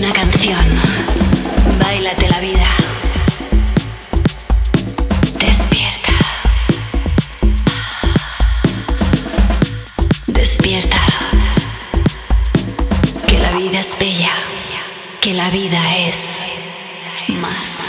Una canción. Bailate la vida. Despierta. Despierta. Que la vida es bella. Que la vida es más.